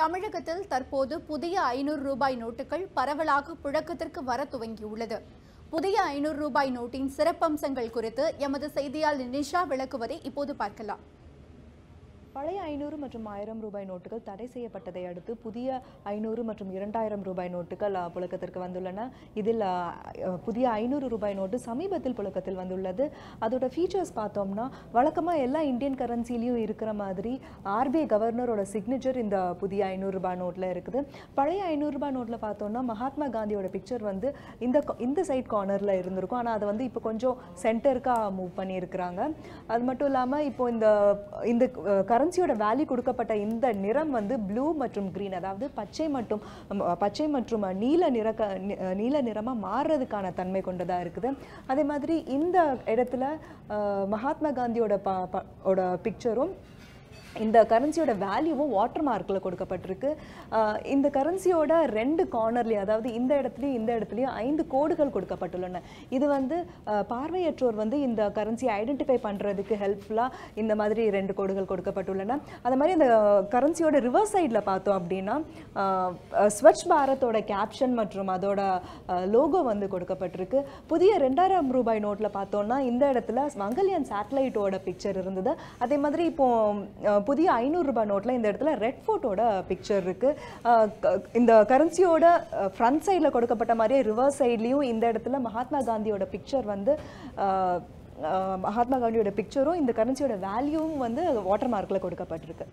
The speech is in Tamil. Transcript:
தமிழகத்தில் தற்போது புதிய ஐநூறு ரூபாய் நோட்டுகள் பரவலாக புழக்கத்திற்கு வர துவங்கியுள்ளது. புதிய ஐநூறு ரூபாய் நோட்டின் சிறப்பம்சங்கள் குறித்து எமது செய்தியாளர் நிஷா விளக்குவதை இப்போது பார்க்கலாம். பழைய ஐநூறு மற்றும் ஆயிரம் ரூபாய் நோட்டுகள் தடை செய்யப்பட்டதை அடுத்து புதிய ஐநூறு மற்றும் இரண்டாயிரம் ரூபாய் நோட்டுகள் புழக்கத்திற்கு வந்துள்ளன. இதில் புதிய ஐநூறு ரூபாய் நோட்டு சமீபத்தில் புழக்கத்தில் வந்துள்ளது. அதோட ஃபீச்சர்ஸ் பார்த்தோம்னா வழக்கமாக எல்லா இந்தியன் கரன்சிலையும் இருக்கிற மாதிரி ஆர்பிஐ கவர்னரோட சிக்னேச்சர் இந்த புதிய ஐநூறு ரூபாய் நோட்டில் இருக்குது. பழைய ஐநூறுரூபா நோட்டில் பார்த்தோம்னா மகாத்மா காந்தியோட பிக்சர் வந்து இந்த இந்த சைட் கார்னரில் இருந்திருக்கும். ஆனால் அதை வந்து இப்போ கொஞ்சம் சென்டருக்காக மூவ் பண்ணியிருக்கிறாங்க. அது மட்டும் இல்லாமல் இப்போ இந்த இந்த கரன்சியோட வேல்யூ கொடுக்கப்பட்ட இந்த நிறம் வந்து ப்ளூ மற்றும் க்ரீன் அதாவது பச்சை மற்றும் பச்சை மற்றும் நீல நிற நீல நிறமாக மாறுறதுக்கான தன்மை கொண்டதாக இருக்குது. அதே மாதிரி இந்த இடத்துல மகாத்மா காந்தியோட ப ப- ஓட பிக்சரும் இந்த கரன்சியோட வேல்யூவும் வாட்டர் மார்க்கில் கொடுக்கப்பட்டிருக்கு. இந்த கரன்சியோட ரெண்டு கார்னர்லேயும் அதாவது இந்த இடத்துலையும் இந்த இடத்துலையும் ஐந்து கோடுகள் கொடுக்கப்பட்டுள்ளன. இது வந்து பார்வையற்றோர் வந்து இந்த கரன்சியை ஐடென்டிஃபை பண்ணுறதுக்கு ஹெல்ப்ஃபுல்லாக இந்த மாதிரி ரெண்டு கோடுகள் கொடுக்கப்பட்டுள்ளன. அது மாதிரி இந்த கரன்சியோட ரிவர்ஸ் சைடில் பார்த்தோம் அப்படின்னா ஸ்வச் பாரத்தோட கேப்ஷன் மற்றும் அதோட லோகோ வந்து கொடுக்கப்பட்டிருக்கு. புதிய ரெண்டாயிரம் ரூபாய் நோட்டில் பார்த்தோம்னா இந்த இடத்துல மங்கல்யான் சேட்டலைட்டோட பிக்சர் இருந்தது. அதே மாதிரி இப்போது புதிய ஐநூறு ரூபாய் நோட்டில் இந்த இடத்துல ரெட் ஃபோர்ட்டோட பிக்சர் இருக்குது இந்த கரன்சியோட ஃப்ரண்ட் சைடில் கொடுக்கப்பட்ட மாதிரியே ரிவர்ஸ் சைட்லேயும் இந்த இடத்துல மகாத்மா காந்தியோட பிக்சர் வந்து மகாத்மா காந்தியோட பிக்சரும் இந்த கரன்சியோட வேல்யூவும் வந்து வாட்டர் மார்க்கில் கொடுக்கப்பட்டிருக்கு.